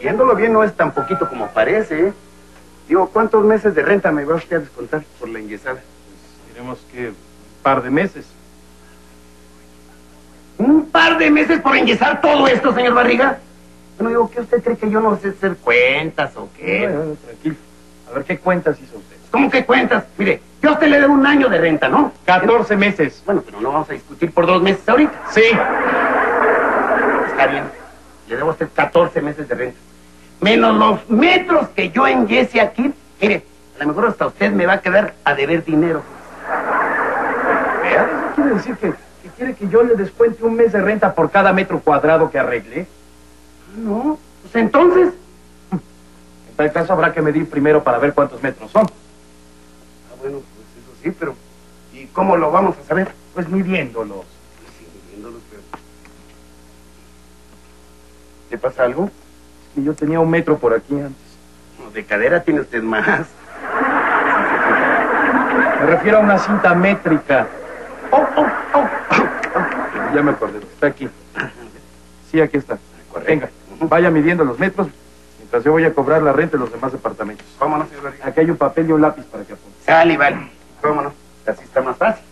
viéndolo bien no es tan poquito como parece, ¿eh? Digo, ¿cuántos meses de renta me va usted a descontar por la enguesada? Pues diremos que un par de meses. ¿Un par de meses por enguesar todo esto, señor Barriga? Bueno, digo, ¿qué usted cree que yo no sé hacer cuentas o qué? Tranquilo. A ver, ¿qué cuentas hizo usted? ¿Cómo que cuentas? Mire, yo a usted le debo un año de renta, ¿no? 14 meses. Bueno, pero no vamos a discutir por dos meses ahorita. Sí. Está bien. Le debo a usted 14 meses de renta. Menos los metros que yo enguese aquí. Mire, a lo mejor hasta usted me va a quedar a deber dinero. ¿Eso quiere decir que, que quiere que yo le descuente un mes de renta por cada metro cuadrado que arregle? No, pues entonces. En tal caso habrá que medir primero para ver cuántos metros son. Ah, bueno, pues eso sí, pero ¿y cómo lo vamos a saber? Pues midiéndolos. Pues sí, viéndolos, pero... ¿Le pasa algo? Es que yo tenía un metro por aquí antes. No, de cadera tiene usted más. Me refiero a una cinta métrica. Oh, oh, oh. Ya me acordé. Está aquí. Sí, aquí está. Correcto. Venga, vaya midiendo los metros mientras yo voy a cobrar la renta de los demás departamentos. Vámonos, señor. Aquí hay un papel y un lápiz para que apunte. Sale, vale. Vámonos. Así está más fácil.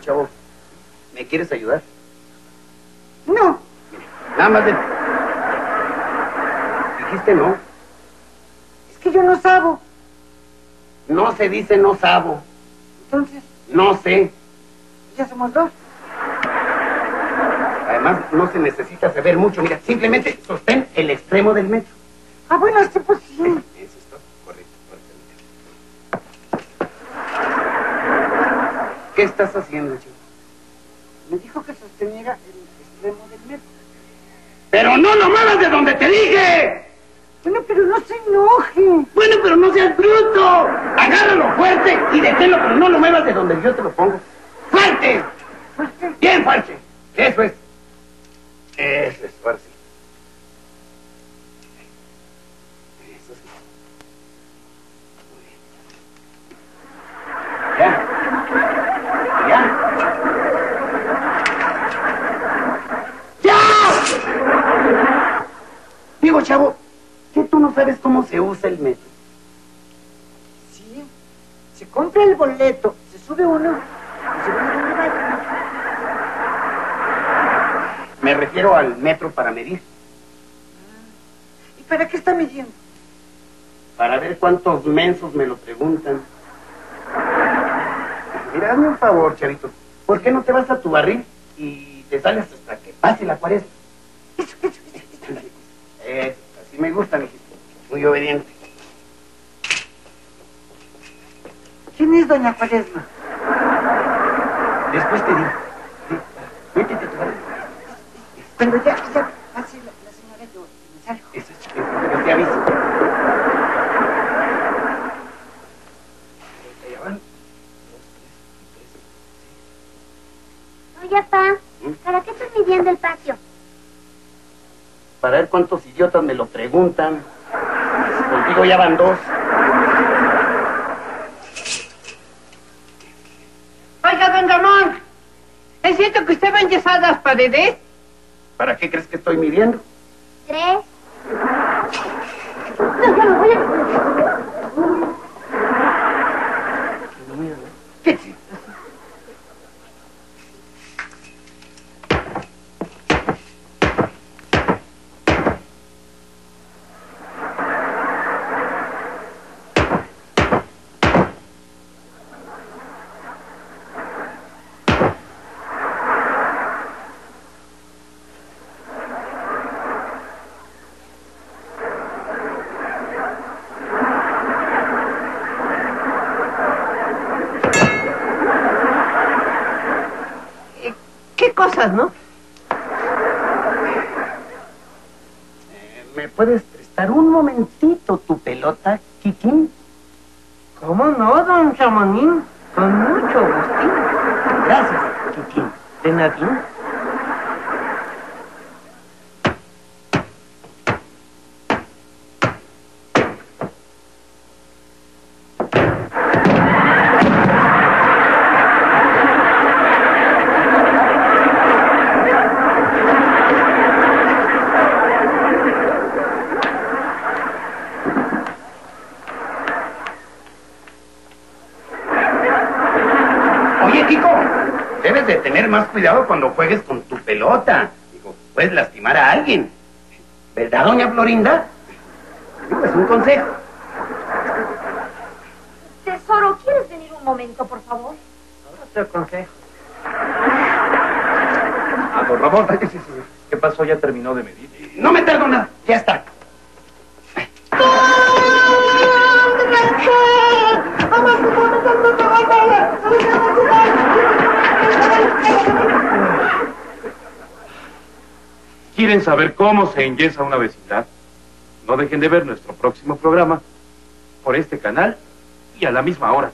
Chavo, ¿me quieres ayudar? No, Nada más de... Dijiste no. es que yo no sabo. No se dice no sabo. Entonces, No sé. ya somos dos. Además, no se necesita saber mucho. Mira, simplemente sostén el extremo del metro. Ah, bueno, este pues sí. Eso es todo. Correcto, correcto. ¿Qué estás haciendo, chico? Me dijo que sosteniera el extremo del metro. ¡Pero no lo muevas de donde te dije! Bueno, pero no se enoje. Bueno, pero no seas bruto. Agárralo fuerte y deténlo, pero no lo muevas de donde yo te lo pongo. ¡Fuerte! Fuerte. Bien fuerte. Eso es. Eso es fuerte. Eso sí. Muy bien. Ya. Ya. ¡Ya! Digo, chavo, que tú no sabes cómo se usa el metro. Sí. Se compra el boleto, se sube uno y se ve a va. Me refiero al metro para medir, ¿Y para qué está midiendo? para ver cuántos mensos me lo preguntan. Mira, hazme un favor, chavito. ¿Por qué no te vas a tu barril y te sales hasta que pase la cuaresma? Eso, eso, eso. Ándale, pues. Eso, así me gusta, mijito. Muy obediente. ¿Quién es doña Cuaresma? Después te digo. Métete a tu barril. Cuando ya, ya pase la, la señora, yo me salgo. Eso es yo te aviso. Cuántos idiotas me lo preguntan. Contigo ya van dos. Oiga, don Ramón, ¿es cierto que usted va a enyesar las paredes? ¿Para qué crees que estoy midiendo? Tres. ¿Qué sí? Cosas, ¿no? Eh, ¿Me puedes prestar un momentito tu pelota, Kikín? ¿Cómo no, don Chamonín? Con mucho gustín. Gracias, Kikín. De nadín. Más cuidado cuando juegues con tu pelota. Digo, puedes lastimar a alguien. ¿Verdad, doña Florinda? Digo, es un consejo. Tesoro, ¿quieres venir un momento, por favor? Ahora te aconsejo. Ah, sí, sí, sí. ¿qué pasó? Ya terminó de medir. No me tardo nada, ya está. ¿Quieren saber cómo se enyesa una vecindad? No dejen de ver nuestro próximo programa por este canal y a la misma hora.